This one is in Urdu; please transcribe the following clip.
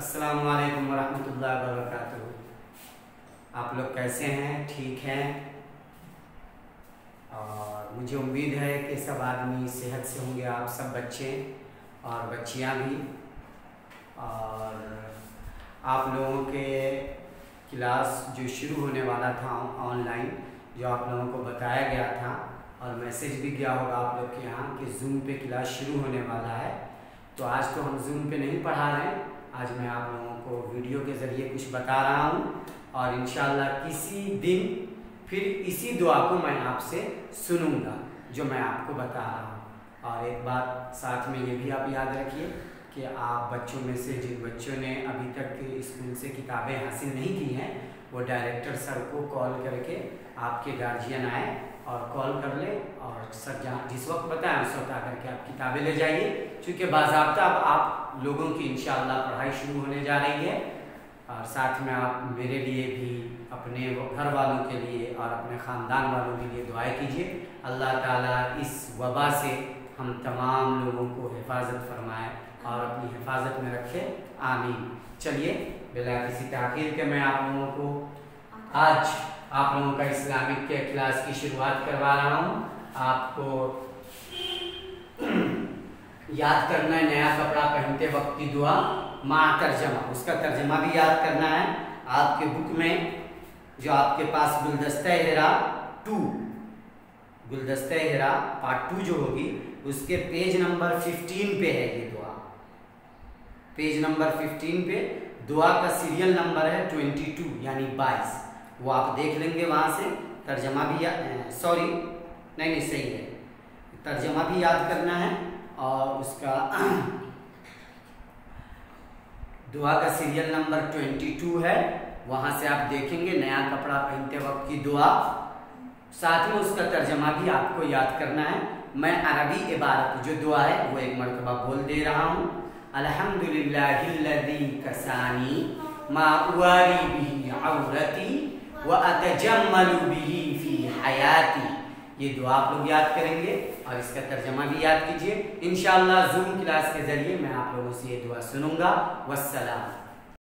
السلام علیکم ورحمۃ اللہ وبرکاتہ۔ آپ لوگ کیسے ہیں؟ ٹھیک ہیں؟ اور مجھے امید ہے کہ سب آدمی صحت سے ہوں گے، آپ سب بچے اور بچیاں بھی۔ اور آپ لوگوں کے کلاس جو شروع ہونے والا تھا آن لائن، جو آپ لوگوں کو بتایا گیا تھا، اور میسیج بھی گیا ہوگا آپ لوگ کے یہاں کہ زوم پہ کلاس شروع ہونے والا ہے۔ تو آج تو ہم زوم پہ نہیں پڑھا رہے ہیں۔ آج میں آپ لوگوں کو ویڈیو کے ذریعے کچھ بتا رہا ہوں۔ اور انشاءاللہ کسی دن پھر اسی دعا کو میں آپ سے سنوں گا جو میں آپ کو بتا رہا ہوں۔ اور ایک بات ساتھ میں یہ بھی آپ یاد رکھیے۔ کہ آپ بچوں میں سے، جن بچوں نے ابھی تک اسکول سے کتابیں حاصل نہیں کی ہیں، وہ ڈائریکٹر سر کو کال کر کے آپ کے گارجین آئے اور کال کر لے اور سر جہاں جس وقت بتائیں اس وقت آ کر کے آپ کتابیں لے جائیے۔ چونکہ باضابطہ اب آپ لوگوں کی انشاءاللہ پڑھائی شروع ہونے جا رہی ہے اور ساتھ میں آپ میرے لیے بھی، اپنے گھر والوں کے لیے اور اپنے خاندان والوں کے لیے دعائیں کیجیے۔ اللہ تعالیٰ اس وبا سے ہم تمام لوگوں کو حفاظت فرمائے اور اپنی حفاظت میں رکھے۔ آمین۔ چلیے، بلا کسی تاخیر کے میں آپ لوگوں کو آج آپ لوگوں کا اسلامک کے کلاس کی شروعات کروا رہا ہوں۔ آپ کو یاد کرنا ہے، نیا کپڑا پہنتے وقت کی دعا، ماں ترجمہ۔ اس کا ترجمہ بھی یاد کرنا ہے۔ آپ کے بک میں جو آپ کے پاس گلدستہ ہرا ٹو۔ گلدستہ ہرا پارٹ ٹو جو ہوگی، اس کے پیج نمبر ففٹین پہ ہے یہ دعا۔ پیج نمبر ففٹین پہ دعا کا سیریل نمبر ہے ٹوینٹی ٹو یعنی بائیس۔ وہ آپ دیکھ لیں گے وہاں سے۔ ترجمہ بھی سوری نہیں نہیں، صحیح ہے۔ ترجمہ بھی یاد کرنا ہے اور اس کا دعا کا سیریل نمبر ٹوینٹی ٹو ہے۔ وہاں سے آپ دیکھیں گے نیا کپڑا پہنتے وقت کی دعا۔ ساتھ میں اس کا ترجمہ بھی آپ کو یاد کرنا ہے۔ میں عربی عبارت جو دعا ہے، وہ ایک مرتبہ بول دے رہا ہوں۔ الحمد للہ کسانی ما اواری بھی عورتی وَأَتَجَمَّلُ بِهِ فِي حَيَاتِ یہ دعا آپ لوگ یاد کریں گے اور اس کا ترجمہ بھی یاد کیجیے۔ انشاءاللہ زوم کلاس کے ذریعے میں آپ لوگوں سے یہ دعا سنوں گا۔ والسلام۔